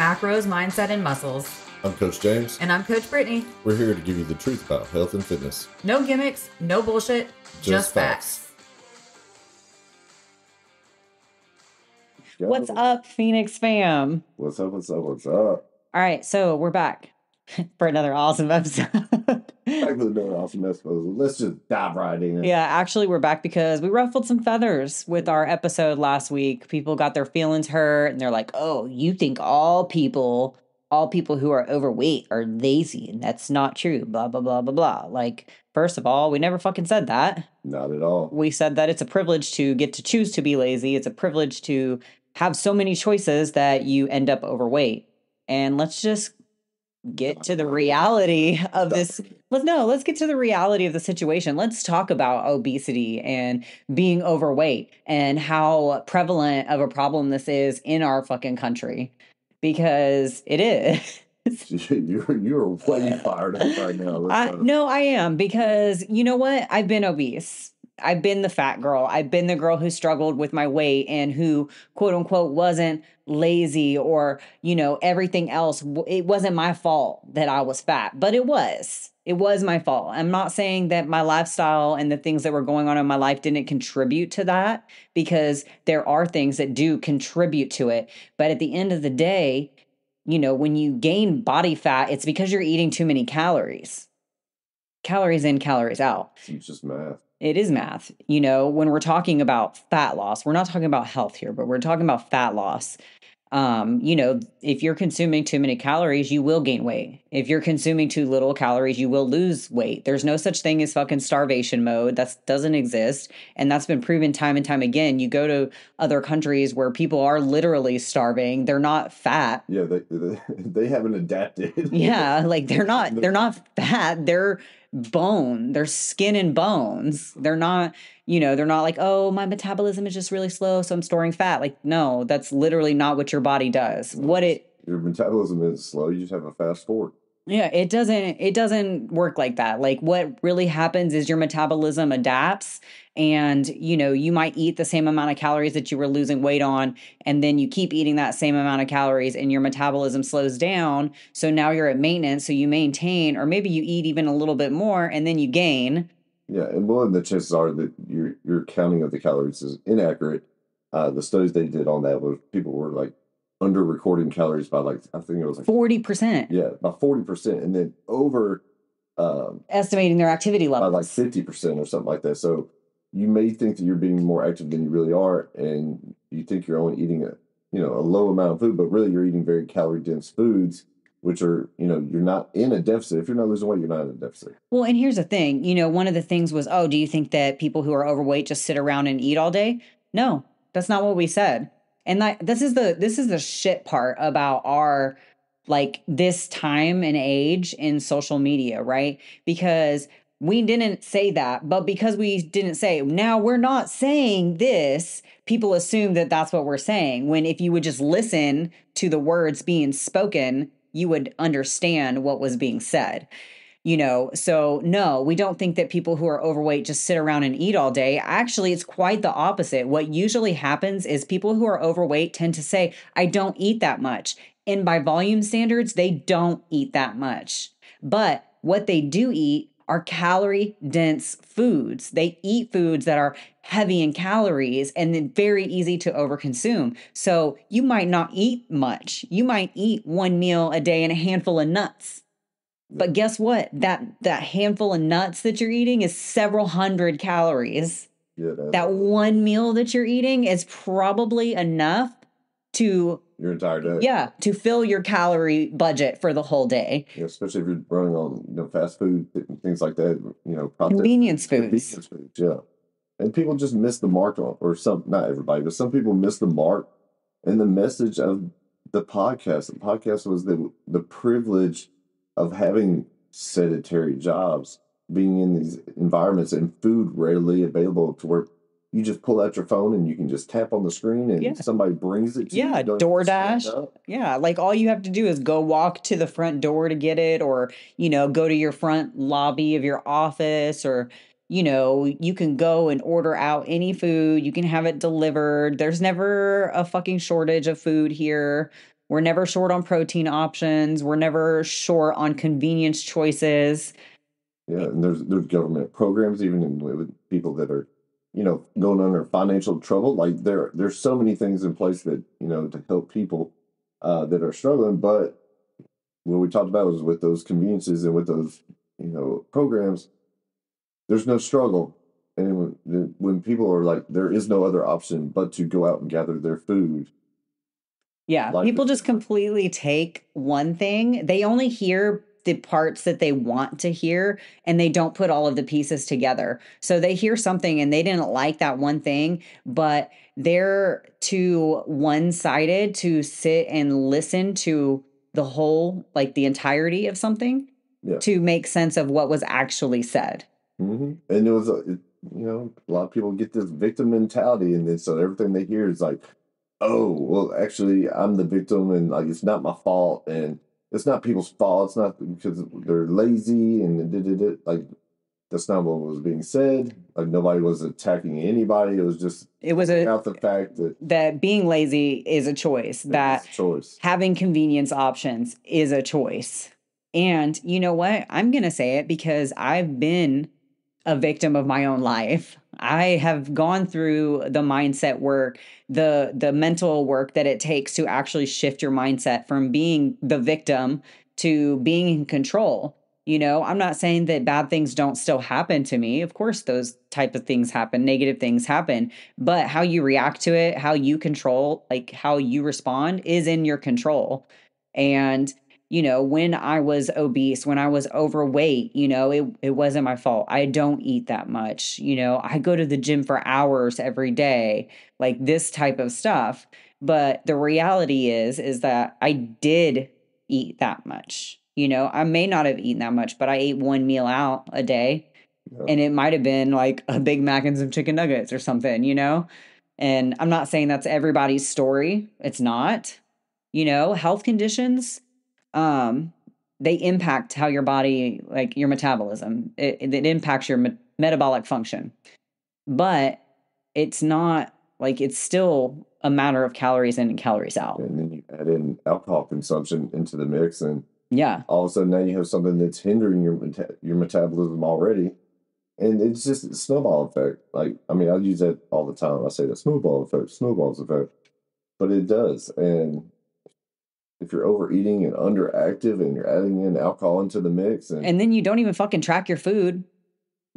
Macros, Mindset, and Muscles. I'm Coach James. And I'm Coach Brittany. We're here to give you the truth about health and fitness. No gimmicks, no bullshit, just, just facts. facts. What's up, Phoenix fam? What's up? What's up? What's up? All right, so we're back for another awesome episode. back with another awesome episode. Let's just dive right in. Yeah, actually, we're back because we ruffled some feathers with our episode last week. People got their feelings hurt, and they're like, "Oh, you think all people, all people who are overweight are lazy, and that's not true." Blah blah blah blah blah. Like, first of all, we never fucking said that. Not at all. We said that it's a privilege to get to choose to be lazy. It's a privilege to have so many choices that you end up overweight. And let's just get to the reality of this. Let's no, let's get to the reality of the situation. Let's talk about obesity and being overweight and how prevalent of a problem this is in our fucking country because it is. you're you're way fired up right now. I, no, I am because you know what? I've been obese I've been the fat girl. I've been the girl who struggled with my weight and who quote unquote wasn't lazy or, you know, everything else. It wasn't my fault that I was fat, but it was. It was my fault. I'm not saying that my lifestyle and the things that were going on in my life didn't contribute to that because there are things that do contribute to it. But at the end of the day, you know, when you gain body fat, it's because you're eating too many calories. Calories in, calories out. It's just math it is math. You know, when we're talking about fat loss, we're not talking about health here, but we're talking about fat loss. Um, you know, if you're consuming too many calories, you will gain weight. If you're consuming too little calories, you will lose weight. There's no such thing as fucking starvation mode. That doesn't exist. And that's been proven time and time again. You go to other countries where people are literally starving. They're not fat. Yeah, they they, they haven't adapted. yeah, like they're not they're not fat. They're bone. They're skin and bones. They're not, you know, they're not like, oh, my metabolism is just really slow, so I'm storing fat. Like, no, that's literally not what your body does. What it your metabolism is slow. You just have a fast forward. Yeah, it doesn't it doesn't work like that. Like what really happens is your metabolism adapts and you know, you might eat the same amount of calories that you were losing weight on and then you keep eating that same amount of calories and your metabolism slows down. So now you're at maintenance, so you maintain or maybe you eat even a little bit more and then you gain. Yeah, and one of the chances are that your your counting of the calories is inaccurate. Uh, the studies they did on that was people were like under recording calories by like I think it was like forty percent. Yeah, by forty percent, and then over um, estimating their activity level by like fifty percent or something like that. So you may think that you're being more active than you really are, and you think you're only eating a you know a low amount of food, but really you're eating very calorie dense foods. Which are, you know, you're not in a deficit. If you're not losing weight, you're not in a deficit. Well, and here's the thing you know, one of the things was, oh, do you think that people who are overweight just sit around and eat all day? No, that's not what we said and like this is the this is the shit part about our like this time and age in social media, right? Because we didn't say that, but because we didn't say, now we're not saying this, people assume that that's what we're saying. When if you would just listen to the words being spoken, you would understand what was being said you know so no we don't think that people who are overweight just sit around and eat all day actually it's quite the opposite what usually happens is people who are overweight tend to say i don't eat that much and by volume standards they don't eat that much but what they do eat are calorie dense foods. They eat foods that are heavy in calories and then very easy to overconsume. So you might not eat much. You might eat one meal a day and a handful of nuts. But guess what? That that handful of nuts that you're eating is several hundred calories. Yeah, that one meal that you're eating is probably enough to your entire day. Yeah, to fill your calorie budget for the whole day. Yeah, especially if you're running on you know fast food things like that. You know, convenience foods. Convenience foods. Yeah, and people just miss the mark on, or some not everybody, but some people miss the mark. And the message of the podcast, the podcast was the the privilege of having sedentary jobs, being in these environments and food readily available to where you just pull out your phone and you can just tap on the screen and yeah. somebody brings it to yeah, you. Yeah, DoorDash. Yeah, like all you have to do is go walk to the front door to get it or, you know, go to your front lobby of your office or you know, you can go and order out any food, you can have it delivered. There's never a fucking shortage of food here We're never short on protein options. We're never short on convenience choices. Yeah, and there's there's government programs even in, with people that are, you know, going under financial trouble. Like there there's so many things in place that you know to help people uh, that are struggling. But what we talked about was with those conveniences and with those you know programs, there's no struggle. And when, when people are like, there is no other option but to go out and gather their food. Yeah, people just completely take one thing. They only hear the parts that they want to hear and they don't put all of the pieces together. So they hear something and they didn't like that one thing, but they're too one sided to sit and listen to the whole, like the entirety of something Yeah. to make sense of what was actually said. hmm And it was, a, it, you know, a lot of people get this victim mentality, and then so everything they hear is like, oh, well, actually, I'm the victim, and like it's not my fault, and it's not people's fault. It's not because they're lazy, and did it like that's not what was being said. Like nobody was attacking anybody. It was just It was a out the fact that that being lazy is a choice. That a choice. having convenience options is a choice. And you know what? I'm going to say it because I've been a victim of my own life. I have gone through the mindset work, the the mental work that it takes to actually shift your mindset from being the victim to being in control. You know, I'm not saying that bad things don't still happen to me. Of course those type of things happen, negative things happen, but how you react to it, how you control, like how you respond is in your control. And you know, when I was obese, when I was overweight, you know, it, it wasn't my fault. I don't eat that much. You know, I go to the gym for hours every day, like this type of stuff. But the reality is, is that I did eat that much. You know, I may not have eaten that much, but I ate one meal out a day Yeah. and it might have been like a Big Mac and some chicken nuggets or something, you know? And I'm not saying that's everybody's story. It's not. You know, health conditions um they impact how your body like your metabolism. It it impacts your me- metabolic function. But it's not like it's still a matter of calories in and calories out. And then you add in alcohol consumption into the mix, and Yeah. all of a sudden now you have something that's hindering your meta- your metabolism already, and it's just a snowball effect. Like I mean, I use that all the time. I say the snowball effect, snowballs effect, but it does. And if you're overeating and underactive, and you're adding in alcohol into the mix, and, And then you don't even fucking track your food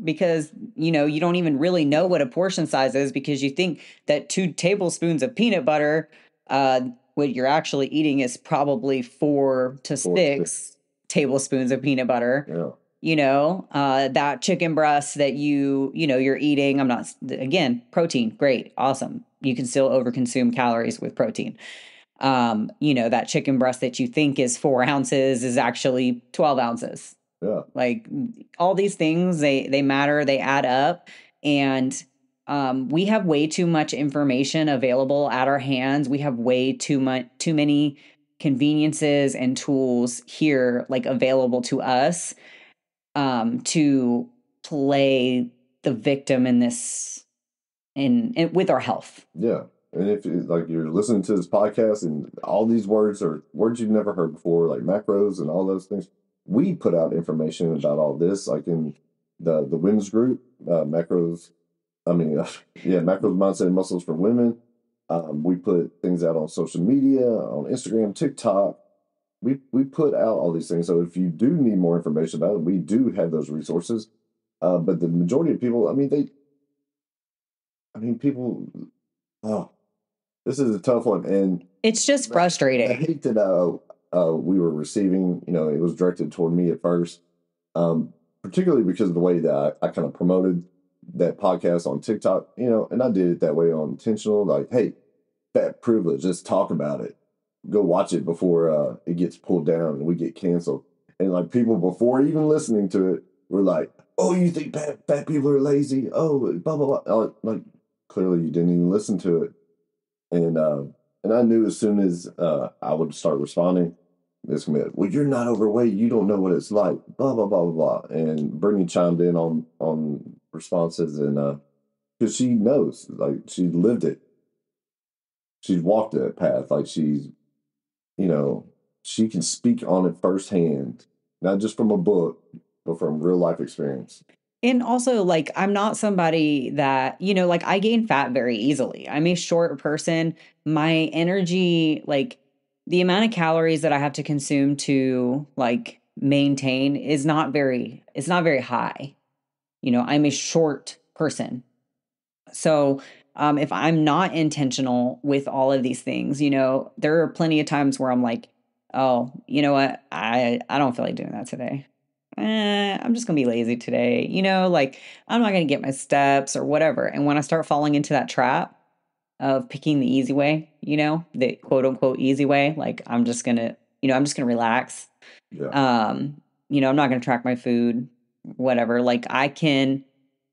because you know you don't even really know what a portion size is because you think that two tablespoons of peanut butter uh what you're actually eating is probably four to Four six tablespoons of peanut butter. Yeah, you know uh that chicken breast that you you know you're eating i'm not again protein great awesome. You can still overconsume calories with protein um you know that chicken breast that you think is four ounces is actually 12 ounces. Yeah, like all these things they they matter they add up. And um, we have way too much information available at our hands. We have way too much too many conveniences and tools here like available to us um, to play the victim in this in, in with our health. Yeah. And if you, like you're listening to this podcast, and all these words are words you've never heard before, like macros and all those things, we put out information about all this, like in the the women's group, uh, macros. I mean, uh, yeah, macros, mindset, and muscles for women. Um, we put things out on social media, on Instagram, TikTok. We we put out all these things. So if you do need more information about it, we do have those resources. Uh, but the majority of people, I mean, they, I mean, people. Oh, this is a tough one, and it's just frustrating. I frustrating hate that uh, uh, we were receiving, you know, it was directed toward me at first, um, particularly because of the way that I, I kind of promoted that podcast on TikTok, you know, and I did it that way on intentional, like, hey, that privilege, let's talk about it. Go watch it before uh, it gets pulled down and we get canceled. And like people before even listening to it were like, oh, you think fat, fat people are lazy? Oh, blah, blah, blah. Like, clearly you didn't even listen to it. And, uh, and I knew as soon as uh, I would start responding, this be well, you're not overweight. You don't know what it's like. Blah blah blah blah blah. And Brittany chimed in on on responses, and uh, because she knows, like she lived it. She's walked that path. Like she's you know, she can speak on it firsthand, not just from a book, but from real life experience. And also, like, I'm not somebody that, you know, like I gain fat very easily. I'm a short person. My energy, like, the amount of calories that I have to consume to like maintain is not very, it's not very high. You know, I'm a short person. So, um, if I'm not intentional with all of these things, you know, there are plenty of times where I'm like, oh, you know what? I, I don't feel like doing that today eh, I'm just gonna be lazy today. You know, like I'm not gonna get my steps or whatever. And when I start falling into that trap of picking the easy way, you know, the quote unquote easy way, like I'm just gonna, you know, I'm just gonna relax. Yeah. Um, you know, I'm not gonna track my food, whatever. Like I can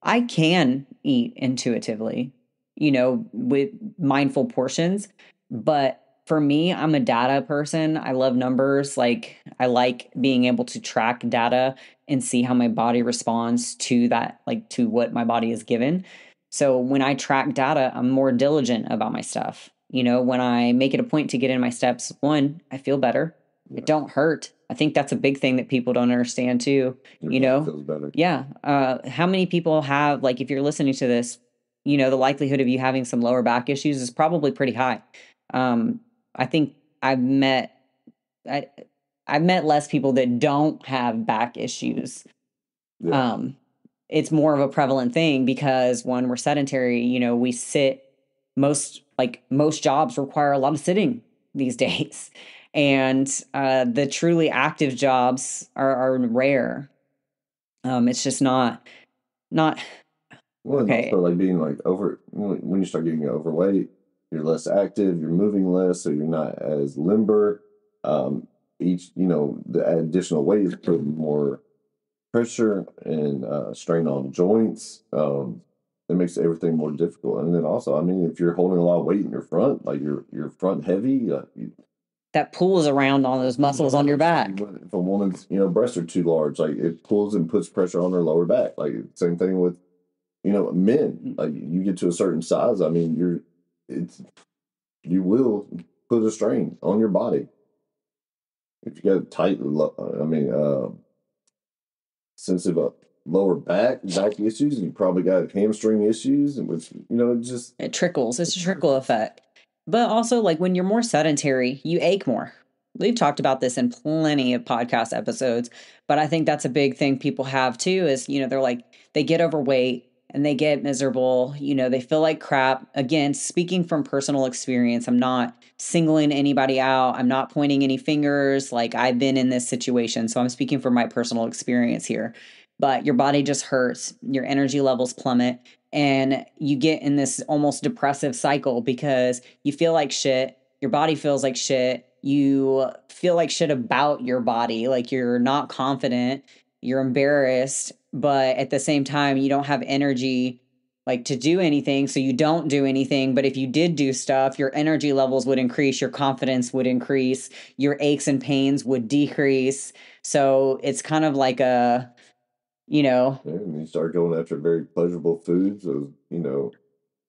I can eat intuitively, you know, with mindful portions, but for me, I'm a data person. I love numbers. Like, I like being able to track data and see how my body responds to that, like to what my body is given. So, when I track data, I'm more diligent about my stuff. You know, when I make it a point to get in my steps, one, I feel better. It don't hurt. I think that's a big thing that people don't understand too. Your you know, yeah. Uh, how many people have, like, if you're listening to this, you know, the likelihood of you having some lower back issues is probably pretty high. Um, I think I've met I I've met less people that don't have back issues. Yeah. Um it's more of a prevalent thing because when we're sedentary, you know, we sit most like most jobs require a lot of sitting these days. And uh the truly active jobs are, are rare. Um it's just not not Well, Okay. also like being like over when when you start getting overweight, you're less active, you're moving less, so you're not as limber. Um, each you know the additional weight is putting more pressure and uh, strain on joints. Um, it makes everything more difficult. And then also, I mean, if you're holding a lot of weight in your front, like you're you're front heavy, uh, you, that pulls around on those muscles on your back. If a woman's you know breasts are too large, like it pulls and puts pressure on her lower back. Like same thing with you know men. Like you get to a certain size, I mean, you're it's you will put a strain on your body. If you got tight, I mean, uh, sensitive lower back back issues, you probably got hamstring issues, and which you know it just It trickles. It's a trickle effect. But also, like when you're more sedentary, you ache more. We've talked about this in plenty of podcast episodes, but I think that's a big thing people have too is, you know, they're like, they get overweight and they get miserable. You know, they feel like crap. Again, speaking from personal experience, I'm not singling anybody out. I'm not pointing any fingers. Like I've been in this situation. So I'm speaking from my personal experience here. But your body just hurts, your energy levels plummet, and you get in this almost depressive cycle because you feel like shit, your body feels like shit, you feel like shit about your body, like you're not confident, you're embarrassed, but at the same time you don't have energy like to do anything, so you don't do anything, but if you did do stuff, your energy levels would increase, your confidence would increase, your aches and pains would decrease. So it's kind of like a you know, and you start going after very pleasurable foods, those you know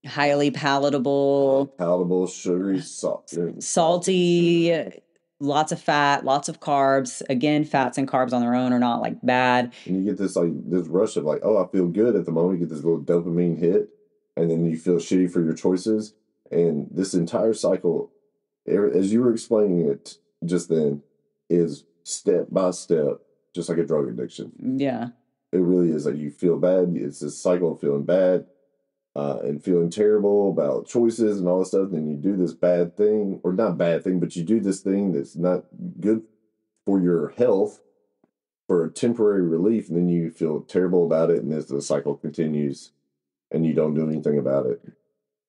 highly palatable, palatable, sugary, salt, salty, lots of fat, lots of carbs. Again, fats and carbs on their own are not like bad. And you get this like this rush of like, oh, I feel good at the moment. You get this little dopamine hit, and then you feel shitty for your choices. And this entire cycle, er- as you were explaining it just then, is step by step, just like a drug addiction. Yeah. It really is like you feel bad. It's this cycle of feeling bad uh, and feeling terrible about choices and all this stuff. Then you do this bad thing, or not bad thing, but you do this thing that's not good for your health for a temporary relief, and then you feel terrible about it, and as the cycle continues, and you don't do anything about it.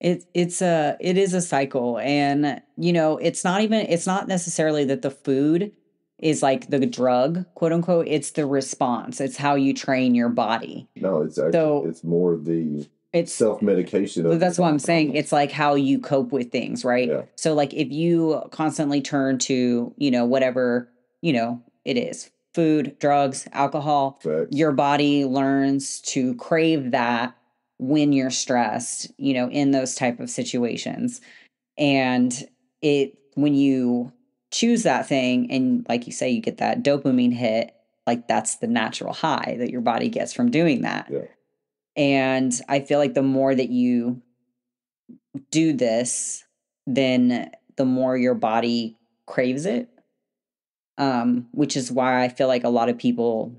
It it's a it is a cycle and you know, it's not even it's not necessarily that the food is like the drug, quote unquote. It's the response. It's how you train your body. No, it's actually So- it's more the It's self medication. Well, that's what I'm saying. It's like how you cope with things, right? Yeah. So, like, if you constantly turn to, you know, whatever, you know, it is food, drugs, alcohol, your body learns to crave that when you're stressed, you know, in those type of situations. And it, when you choose that thing and like you say you get that dopamine hit like that's the natural high that your body gets from doing that Yeah. And i feel like the more that you do this then the more your body craves it um which is why i feel like a lot of people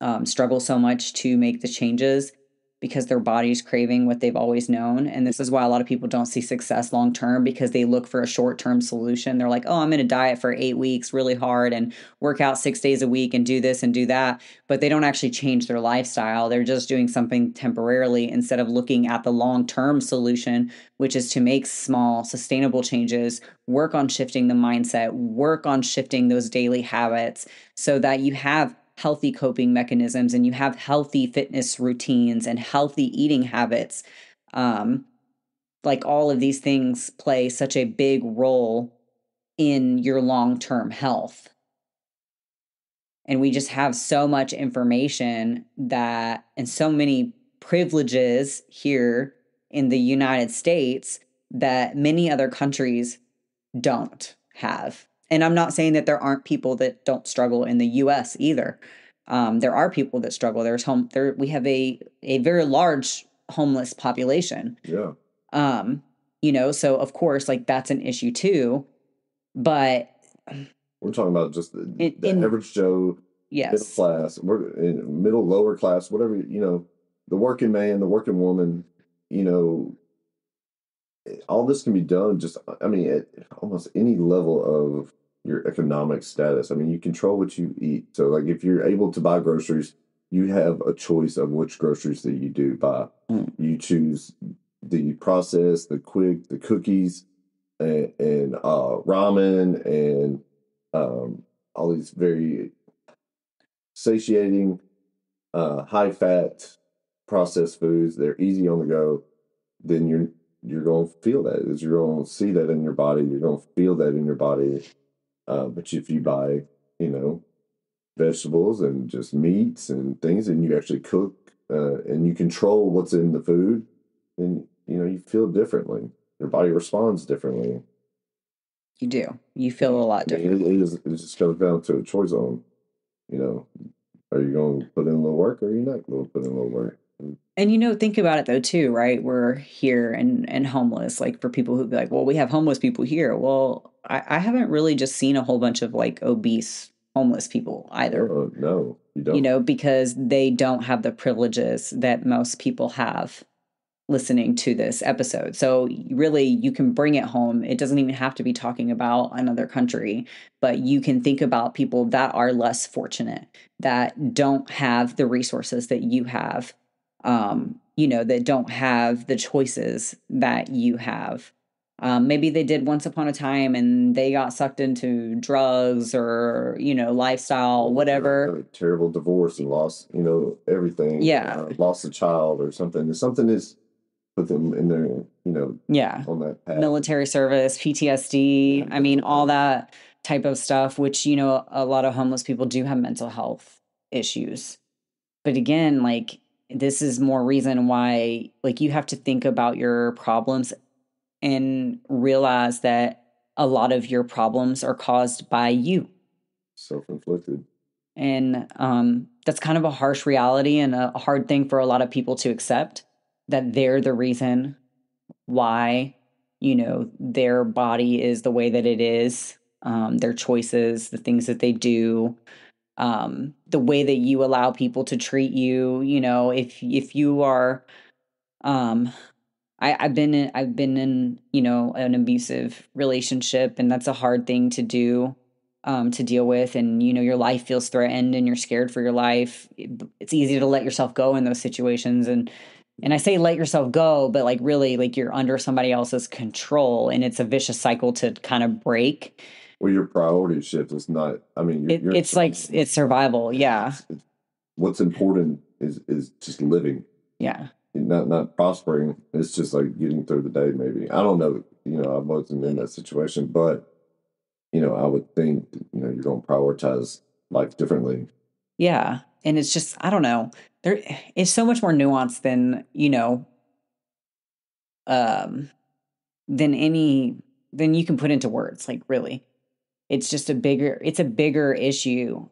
um, struggle so much to make the changes because their body's craving what they've always known. And this is why a lot of people don't see success long term because they look for a short term solution. They're like, oh, I'm going to diet for eight weeks really hard and work out six days a week and do this and do that. But they don't actually change their lifestyle. They're just doing something temporarily instead of looking at the long term solution, which is to make small, sustainable changes, work on shifting the mindset, work on shifting those daily habits so that you have healthy coping mechanisms and you have healthy fitness routines and healthy eating habits um like all of these things play such a big role in your long-term health. And we just have so much information that and so many privileges here in the United States that many other countries don't have and I'm not saying that there aren't people that don't struggle in the U.S. either. Um, there are people that struggle. There's home. There we have a a very large homeless population. Yeah. Um, you know, so of course, like that's an issue too. But We're talking about just the, In- the in- average Joe, middle yes, class, we're in middle, lower class, whatever, you know, the working man, the working woman, you know, eh, all this can be done just, I mean, at almost any level of your economic status. I mean, you control what you eat. So, like, if you're able to buy groceries, you have a choice of which groceries that you do buy. Mm. You choose the processed, the quick, the cookies, and, and uh, ramen, and um, all these very satiating, uh, high fat processed foods. They're easy on the go. Then you're you're going to feel that. Is you're going to see that in your body. You're going to feel that in your body. Uh, but if you buy, you know, vegetables and just meats and things, and you actually cook uh, and you control what's in the food, then you know you feel differently. Your body responds differently. you do. You feel a lot different. it, it, is, it just comes down to a choice on, you know, are you going to put in a little work or are you not going to put in a little work? And you know, think about it though too, right? We're here and and homeless. Like for people who be like, well, we have homeless people here. Well, I, I haven't really just seen a whole bunch of like obese homeless people either. Uh, no, you don't. you know, because they don't have the privileges that most people have listening to this episode. So, really, you can bring it home. It doesn't even have to be talking about another country, but you can think about people that are less fortunate, that don't have the resources that you have, um, you know, that don't have the choices that you have. Um, maybe they did once upon a time and they got sucked into drugs or, you know, lifestyle, whatever. Terrible divorce and lost, you know, everything. Yeah. Uh, lost a child or something. Something is put them in their, you know, Yeah. on that path. military service, PTSD, I mean, all that type of stuff, which, you know, a lot of homeless people do have mental health issues. But again, like, this is more reason why, like, you have to think about your problems and realize that a lot of your problems are caused by you. Self inflicted. And um, that's kind of a harsh reality and a hard thing for a lot of people to accept that they're the reason why, you know, their body is the way that it is, um, their choices, the things that they do, um, the way that you allow people to treat you. You know, if if you are, um, I, I've been in, I've been in, you know, an abusive relationship, and that's a hard thing to do um, to deal with and you know your life feels threatened and you're scared for your life it's easy to let yourself go in those situations and and i say let yourself go but like really like you're under somebody else's control and it's a vicious cycle to kind of break Well, your priority shift is not, I mean, you're, it, you're- it's like it's survival yeah it's- what's important is is just living. yeah not not prospering. It's just like getting through the day. Maybe I don't know. You know, I wasn't in that situation, but you know, I would think you know you're going to prioritize life differently. yeah and it's just i don't know There is so much more nuance than you know um than any than you can put into words like really it's just a bigger it's a bigger issue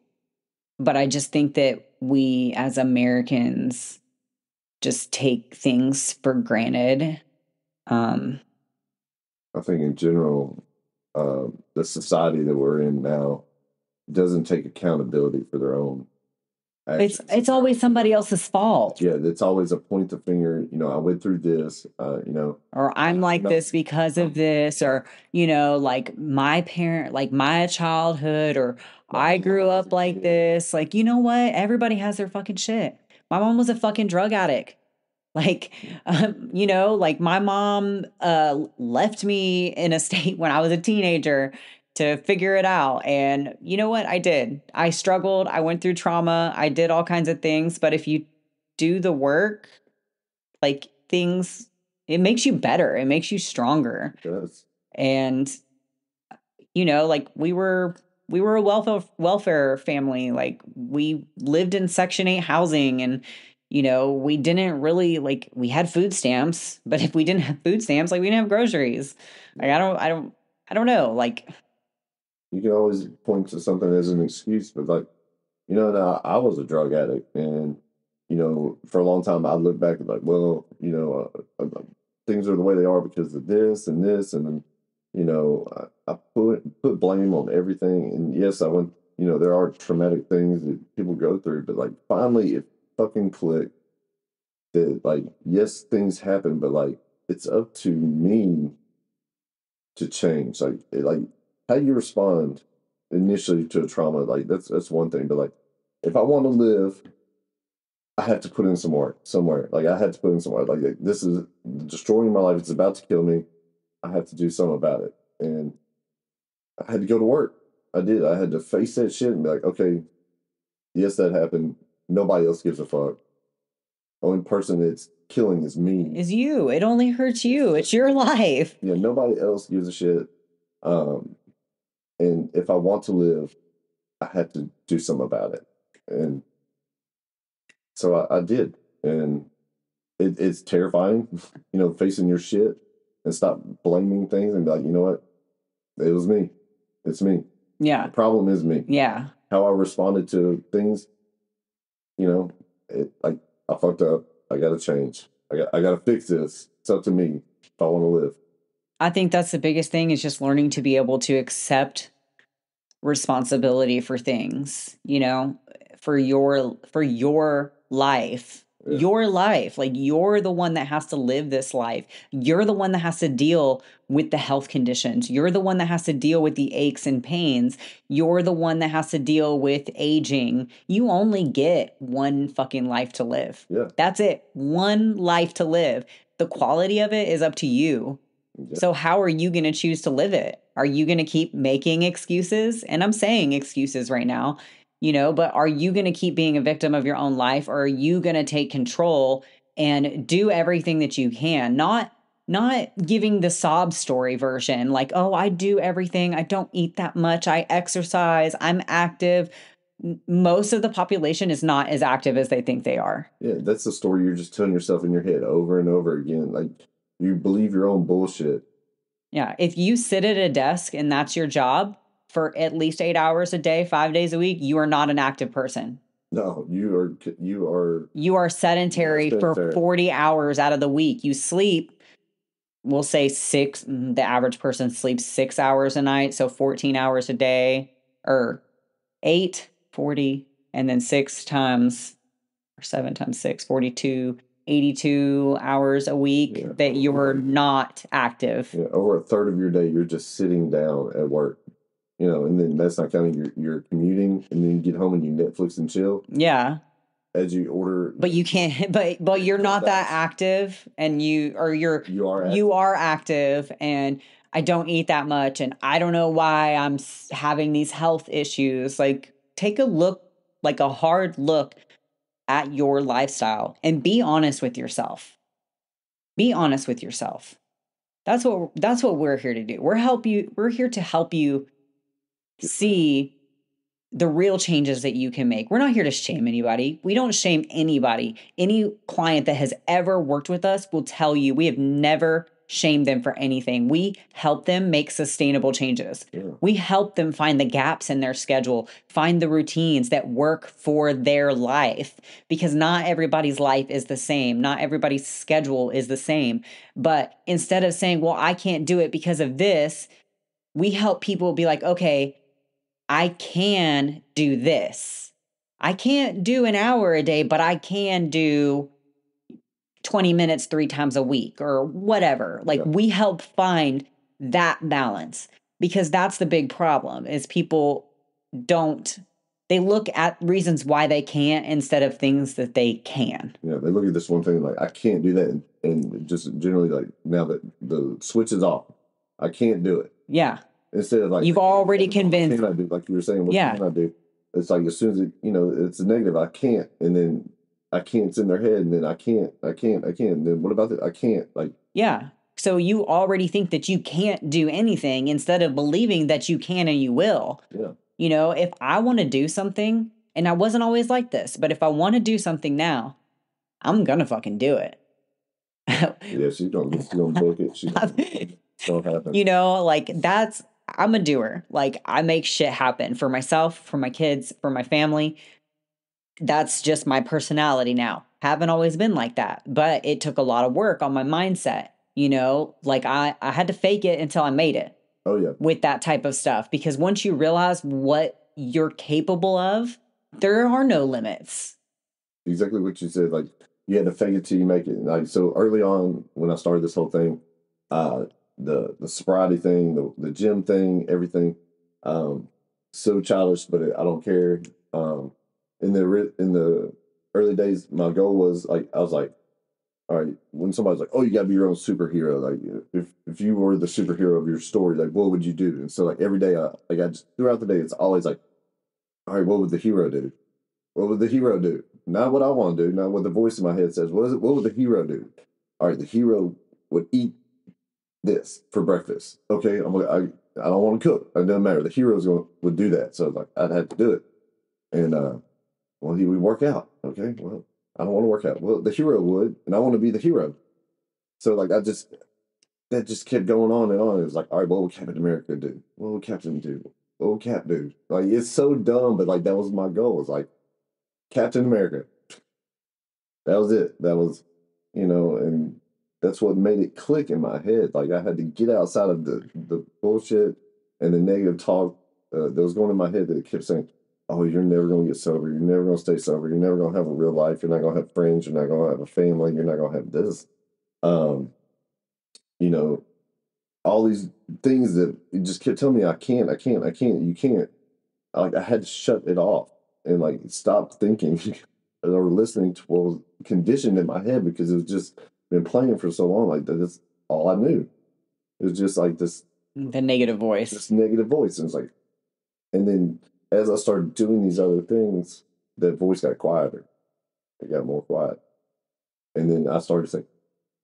but i just think that we as americans just take things for granted um I think in general, um, the society that we're in now doesn't take accountability for their own. It's actions. it's always somebody else's fault yeah. It's always a point the finger. You know, I went through this. Uh, you know, or i'm like No. this because of this or you know like my parent like my childhood or i grew up like this like you know what everybody has their fucking shit my mom was a fucking drug addict like um, you know like my mom uh left me in a state when i was a teenager to figure it out. And you know what? I did. I struggled. I went through trauma. I did all kinds of things. But if you do the work like things it makes you better. It makes you stronger. That's and you know like we were we were a welfare welfare family. Like we lived in section 8 housing and you know we didn't really like we had food stamps. But if we didn't have food stamps like we didn't have groceries. Like i don't i don't i don't know. Like you can always point to something as an excuse, but like, you know, now I was a drug addict, and you know, for a long time I look back and like, well, you know, uh, uh, things are the way they are because of this and this, and then, you know, I, I put put blame on everything, and yes, I went, you know, there are traumatic things that people go through, but like, finally, it fucking clicked that like, yes, things happen, but like, it's up to me to change, like, it, like how you respond initially to a trauma, like that's that's one thing. But like, if I want to live, I have to put in some work somewhere. Like I had to put in some work. Like, like, this is destroying my life. It's about to kill me. I have to do something about it. And I had to go to work. I did. I had to face that shit and be like, okay, yes, that happened. Nobody else gives a fuck. Only person that's killing is me. is you it only hurts you it's your life Yeah, nobody else gives a shit. Um, and if I want to live, I had to do something about it. And so I, I did. And it, it's terrifying, you know, facing your shit and stop blaming things and be like, you know what? It was me. It's me. yeah The problem is me. yeah How I responded to things, you know, it like I fucked up. I gotta change. I got I gotta fix this. It's up to me if I want to live. I think that's the biggest thing is just learning to be able to accept responsibility for things, you know, for your for your life. Yeah. Your life. Like you're the one that has to live this life. You're the one that has to deal with the health conditions. You're the one that has to deal with the aches and pains. You're the one that has to deal with aging. You only get one fucking life to live. Yeah. That's it. One life to live. The quality of it is up to you. So, how are you going to choose to live it? Are you going to keep making excuses? And I'm saying excuses right now, you know, but are you going to keep being a victim of your own life or are you going to take control and do everything that you can? Not not giving the sob story version like, "Oh, I do everything. I don't eat that much. I exercise. I'm active." Most of the population is not as active as they think they are. Yeah, that's the story you're just telling yourself in your head over and over again. Like you believe your own bullshit. Yeah. If you sit at a desk and that's your job for at least eight hours a day, five days a week, you are not an active person. No, you are you are You are sedentary for 40 hours out of the week. You sleep, we'll say six, mm, the average person sleeps six hours a night. So 14 hours a day or eight, 40, and then six times or seven times six, 42, 82 hours a week Yeah. that you're not active. yeah, over a third of your day you're just sitting down at work. You know, and then that's not counting your your commuting, and then you get home and you Netflix and chill Yeah. as you order. but you can't but but you're not that active and you or you're you are you are active and i don't eat that much and i don't know why i'm having these health issues like take a look like a hard look at your lifestyle and be honest with yourself be honest with yourself that's what that's what we're here to do we're help you we're here to help you see the real changes that you can make. We're not here to shame anybody. We don't shame anybody. Any client that has ever worked with us will tell you we have never shame them for anything. We help them make sustainable changes. Yeah. We help them find the gaps in their schedule, find the routines that work for their life because not everybody's life is the same. Not everybody's schedule is the same. But instead of saying, well, I can't do it because of this, we help people be like, okay, I can do this. I can't do an hour a day, but I can do 20 minutes three times a week or whatever. Like Yeah. we help find that balance because that's the big problem is people don't they look at reasons why they can't instead of things that they can. Yeah, they look at this one thing like I can't do that, and, and just generally like now that the switch is off, I can't do it. Yeah. Instead of like You've already convinced- Can I do like you were saying? What Yeah. can I do? It's like as soon as it, you know it's a negative, I can't, and then I can't. It's in their head, and then I can't, I can't, I can't. Then what about it? I can't. Like Yeah. So you already think that you can't do anything instead of believing that you can and you will. yeah, You know, if I want to do something, and I wasn't always like this, but if I want to do something now, I'm gonna fucking do it. yeah. She's gonna she's gonna book it. She's gonna, gonna happen. you know, like that's I'm a doer. Like I make shit happen for myself, for my kids, for my family. That's just my personality now. Haven't always been like that, but it took a lot of work on my mindset. You know, like I I had to fake it until I made it. oh yeah, with that type of stuff because once you realize what you're capable of, there are no limits. exactly what you said. Like you had to fake it till you make it. Like so early on when I started this whole thing, uh, the the sobriety thing, the the gym thing, everything, um, so childish, but I don't care. Um, in the in the early days, my goal was like I was like, all right, when somebody's like, oh, you gotta be your own superhero. Like if if you were the superhero of your story, like what would you do? And so like every day, I like I just throughout the day, it's always like, all right, what would the hero do? What would the hero do? Not what I want to do, not what the voice in my head says. What is it? What would the hero do? All right, the hero would eat this for breakfast. Okay, I'm gonna, I I don't want to cook. It doesn't matter. The hero's going would do that. So like I'd have to do it. And uh well he would work out. Okay, well, I don't want to work out. Well, the hero would, and I want to be the hero. So like I just that just kept going on and on. It was like, all right, what would Captain America do? What would Captain do? What would Cap do? Like it's so dumb, but like that was my goal. It's like Captain America. That was it. That was, you know, and that's what made it click in my head. Like I had to get outside of the the bullshit and the negative talk uh, that was going in my head that kept saying, "Oh, you're never going to get sober. You're never going to stay sober. You're never going to have a real life. You're not going to have friends. You're not going to have a family. You're not going to have this." Um, you know, all these things that just kept telling me, "I can't. I can't. I can't. You can't." Like I had to shut it off and like stop thinking or listening to what was conditioned in my head because it was just been playing for so long. Like that's all I knew. It was just like this The negative voice. this negative voice, and it's like, and then as I started doing these other things, that voice got quieter. It got more quiet, and then I started to say,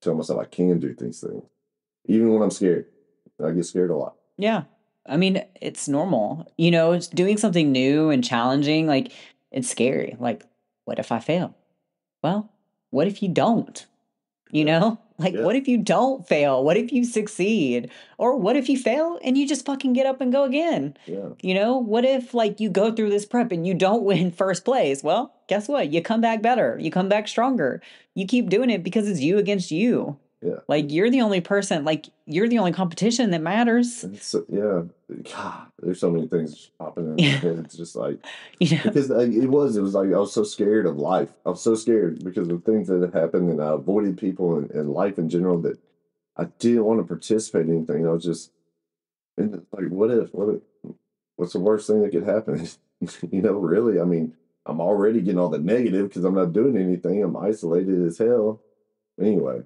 tell myself I can do these things, even when I'm scared. I get scared a lot. Yeah. I mean, it's normal. You know, it's doing something new and challenging, like it's scary. Like, what if I fail? Well, what if you don't? You know? Like, Yeah. what if you don't fail? What if you succeed? Or what if you fail and you just fucking get up and go again? Yeah, You know, what if like you go through this prep and you don't win first place? Well, guess what? You come back better. You come back stronger. You keep doing it because it's you against you. Yeah. Like you're the only person, like you're the only competition that matters. so- yeah. God, there's so many things popping in my Yeah. head. It's just like You know? because like, it was it was like I was so scared of life. I was so scared because of things that had happened, and I avoided people and, and life in general that I didn't want to participate in anything. I was just and like, what if? What if? What's the worst thing that could happen? you know, really? I mean, I'm already getting all the negative because I'm not doing anything. I'm isolated as hell. Anyway,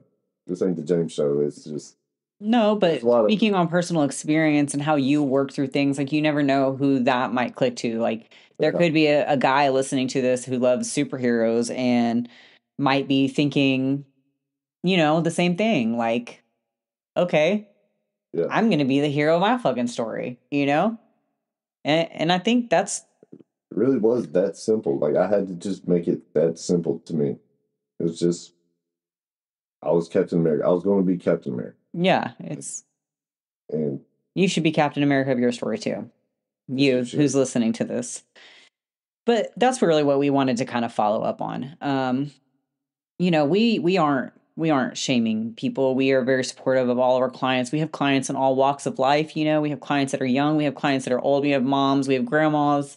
this ain't the James show. It's just No, but lot of- speaking on personal experience and how you work through things, like you never know who that might click to. Like there Yeah. could be a, a guy listening to this who loves superheroes and might be thinking, you know, the same thing. Like, okay, Yeah. I'm gonna be the hero of my fucking story, you know? And and I think that's it really was that simple. Like I had to just make it that simple to me. It was just I was Captain America. I was going to be Captain America. Yeah, it's And you should be Captain America of your story too. You who's listening to this. But that's really what we wanted to kind of follow up on. Um, you know, we we aren't we aren't shaming people. We are very supportive of all of our clients. We have clients in all walks of life. You know, we have clients that are young, we have clients that are old, we have moms, we have grandmas.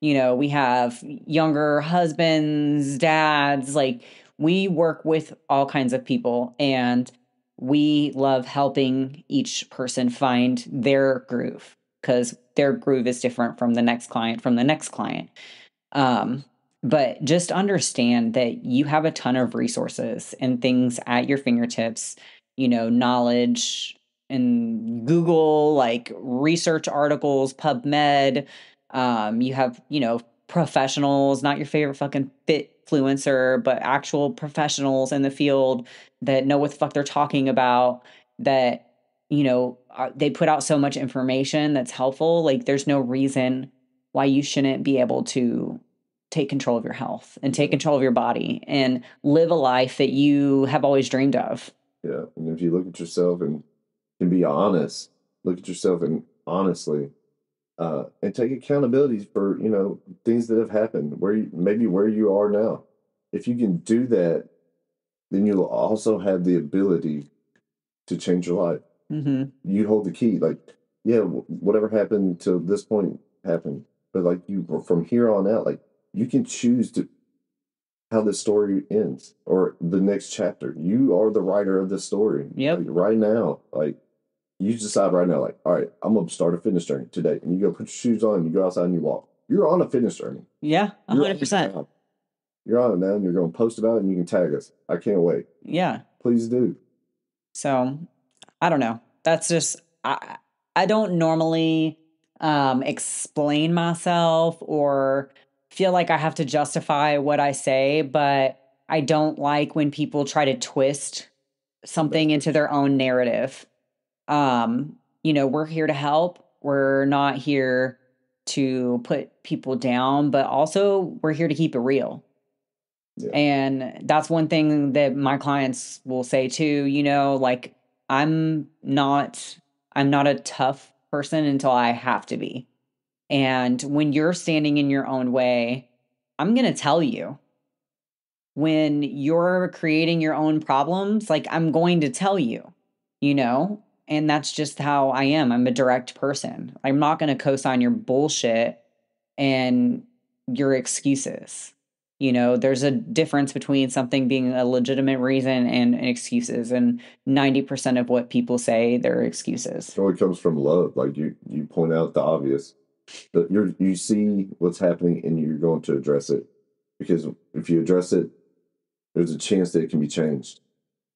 You know, we have younger husbands, dads. Like we work with all kinds of people, and we love helping each person find their groove because their groove is different from the next client from the next client. Um, but just understand that you have a ton of resources and things at your fingertips, you know, knowledge and Google, like research articles, PubMed. Um, you have, you know, professionals, not your favorite fucking fit influencer, but actual professionals in the field that know what the fuck they're talking about that you know are, they put out so much information that's helpful like there's no reason why you shouldn't be able to take control of your health and take control of your body and live a life that you have always dreamed of. Yeah, and if you look at yourself and can be honest, look at yourself and honestly, uh, and take accountability for you know things that have happened where you, maybe where you are now. If you can do that, then you'll also have the ability to change your life. mm-hmm. You hold the key. Like, yeah, whatever happened to this point happened, but like you from here on out, like you can choose to how the story ends or the next chapter. You are the writer of the story. Yep. Like, right now, like you decide right now, like, all right, I'm gonna start a fitness journey today, and you go put your shoes on, you go outside and you walk. You're on a fitness journey. yeah You're on 100% it now. You're on it now, and you're gonna post about it, and you can tag us. I can't wait. yeah Please do. So I don't know. That's just I I don't normally um explain myself or feel like I have to justify what I say, but I don't like when people try to twist something into their own narrative. Um, you know, we're here to help. We're not here to put people down, but also we're here to keep it real. Yeah. And that's one thing that my clients will say too, you know, like I'm not I'm not a tough person until I have to be. And when you're standing in your own way, I'm going to tell you. When you're creating your own problems, like I'm going to tell you, you know? And that's just how I am. I'm a direct person. I'm not going to co-sign your bullshit and your excuses. You know, there's a difference between something being a legitimate reason and, and excuses. And 90% of what people say, they're excuses. So It only comes from love. Like you, you point out the obvious. But you're you see what's happening and you're going to address it. Because if you address it, there's a chance that it can be changed.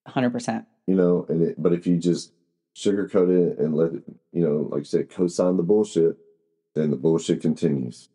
100%. You know, and it, but if you just sugarcoat it and let it, you know, like you said, co-sign the bullshit, then the bullshit continues,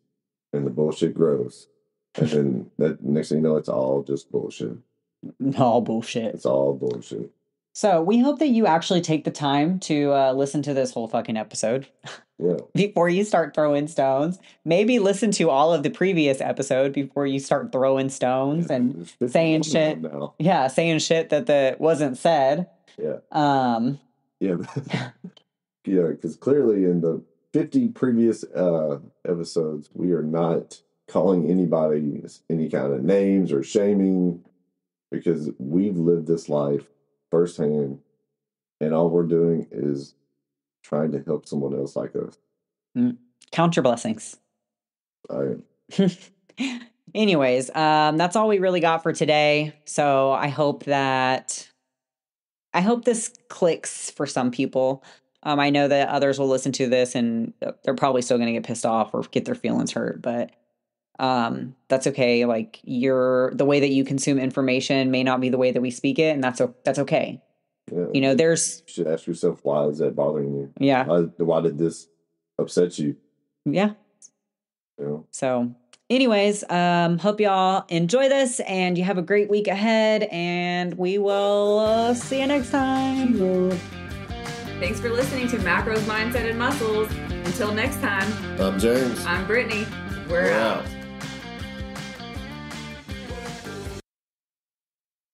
and the bullshit grows, and then that next thing you know, it's all just bullshit. All bullshit. It's all bullshit. So we hope that you actually take the time to uh, listen to this whole fucking episode Yeah, before you start throwing stones. Maybe listen to all of the previous episode before you start throwing stones and saying shit. yeah, saying shit that the wasn't said. Yeah. Um, Yeah, yeah, because clearly in the 50 previous uh, episodes, we are not calling anybody any kind of names or shaming because we've lived this life firsthand, and all we're doing is trying to help someone else like us. count your blessings. I, Anyways, um, that's all we really got for today. So I hope that I hope this clicks for some people. Um, I know that others will listen to this and they're probably still going to get pissed off or get their feelings hurt, but um, that's okay. Like your the way that you consume information may not be the way that we speak it, and that's that's okay. yeah, You know, there's you should ask yourself why is that bothering you? yeah, Why, why did this upset you? yeah. You know, So, anyways, um, hope y'all enjoy this and you have a great week ahead. And we will uh, see you next time. Thanks for listening to Macros, Mindset, and Muscles. Until next time, I'm James. I'm Brittany. We're We're out. out.